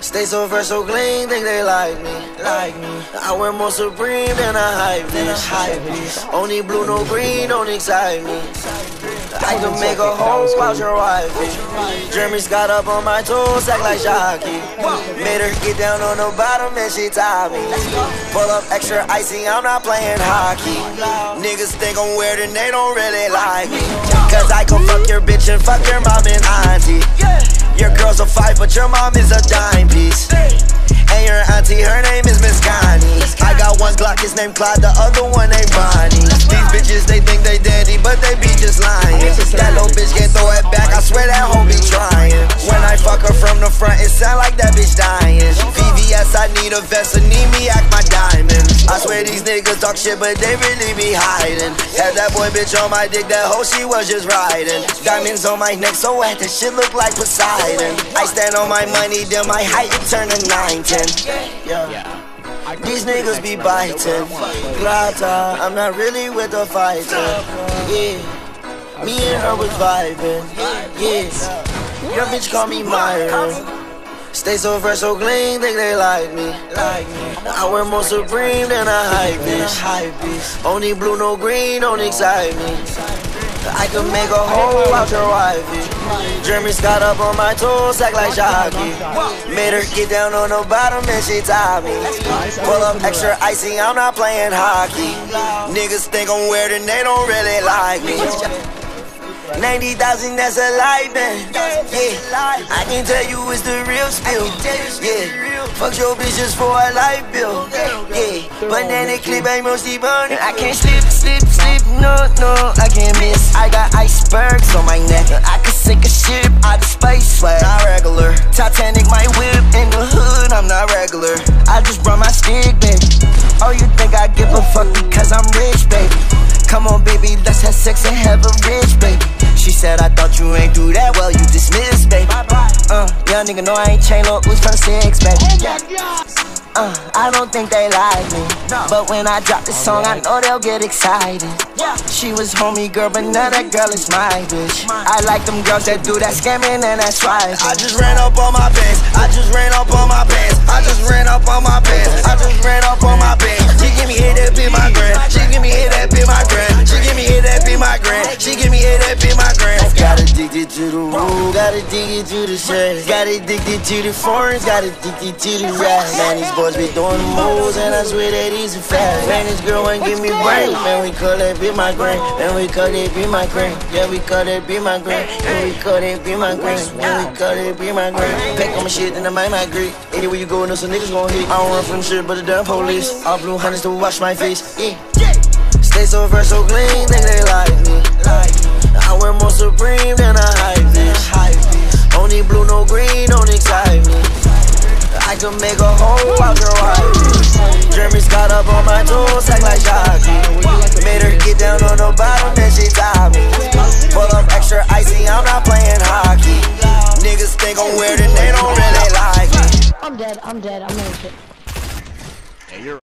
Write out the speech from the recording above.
Stay so fresh, so clean, think they like me, like me. I wear more supreme than a hype beast, hype beast. Only blue, no green, don't excite me. I can make a hole out your wife. Jeremy Scott up on my toes, act like Shocky. Made her get down on the bottom and she tied me. Pull up extra icy, I'm not playing hockey. Niggas think I'm weird and they don't really like me. Cause I can fuck your bitch and fuck your mom and auntie. Your girl's a five, but your mom is a dime piece. And your auntie, her name is Miss Connie. I got one Glock, his name Clyde, the other one named Bonnie. From the front, it sound like that bitch dying. VVS, I need a vest, need me act my diamond. I swear these niggas talk shit, but they really be hiding. Had that boy bitch on my dick, that hoe she was just riding. Diamonds on my neck, so wet, that shit look like Poseidon. I stand on my money, then my height it turn to 9, 10. Yeah. These niggas be biting. Grata, I'm not really with the fighter. Yeah. Me and her was vibing. Yeah. Your bitch call me Myron. Stay so fresh, so clean, think they like me. Like me. I wear more supreme than a hype bitch. Only blue, no green, don't excite me. I can make a hole out your wifey. Jeremy Scott up on my toes, act like Shocky. Made her get down on the bottom and she tied me. Pull up extra icy, I'm not playing hockey. Niggas think I'm weird and they don't really like me. 90,000, that's a lie, man. Yeah, I can tell you it's the real spill. Yeah, fuck your bitch just for a life bill. Yeah, banana clip ain't mostly burning. I can't slip, slip, slip, no, no, I can't miss. I got icebergs on my neck. I can sink a ship out of space, swag. Not regular. Titanic, my whip in the hood, I'm not regular. I just brought my stick, baby. Oh, you think I give a fuck because I'm rich, baby? Come on, baby, let's have sex and have a rich, baby. She said, I thought you ain't do that well, you dismissed, baby. Uh, young nigga know I ain't chain low, who's from six, baby. Uh, I don't think they like me. But when I drop this song, I know they'll get excited. She was homie girl, but now that girl is my bitch. I like them girls that do that scamming and that swiping. I just ran up on my pants. I just ran up on my pants. I just ran up on my pants. I just ran up on my pants. She give me hit that be my grand. She give me hit that be my grand. She give me hit that be my grand. She give me addicted to the room. Got addicted to the shit. Got addicted to the foreigns. Got addicted to the rap. Man, these boys be doing the moves, and I swear that he's a fat. Man, this girl ain't give me brain. Man, we call that be my grand. Man, we call that be my grand. Yeah, we call that be my grand. Yeah, we call that be my grand. Yeah, we call that be my grand. Pack on my shit, then I might migrate. Anywhere you go, know some niggas gon' hit. I don't run from shit, but the damn police. All blue hunters to wash my face. Yeah. Stay so fresh, so clean, think they like me. I wear more Supreme than a hype bitch. Only blue, no green, don't excite me. I can make a hole out your wife. Jeremy Scott up on my toes, act like Shocky. Made her get down on the bottom, then she tied me. Pull up extra icy, I'm not playing hockey. Niggas think I'm weird and they don't really like me. I'm dead, I'm dead, I'm dead. Hey, you're